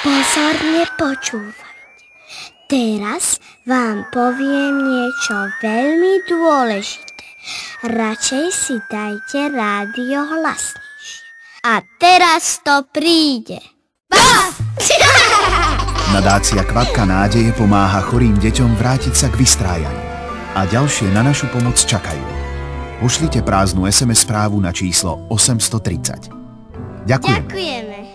Pozorne počúvajte. Teraz vám poviem niečo veľmi dôležité. Radšej si dajte rádio hlasnejšie. A teraz to príde. Nadácia Kvapka nádeje pomáha chorým deťom vrátiť sa k vystrájaniu. A ďalšie na našu pomoc čakajú. Pošlite prázdnu SMS správu na číslo 830. Ďakujeme. Ďakujeme.